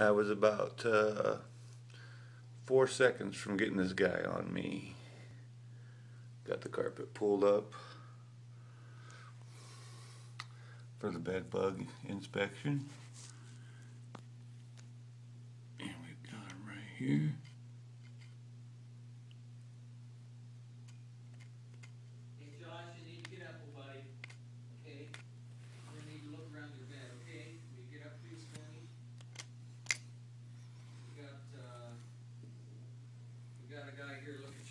I was about uh, four seconds from getting this guy on me. Got the carpet pulled up for the bed bug inspection. And we've got him right here. got a guy here looking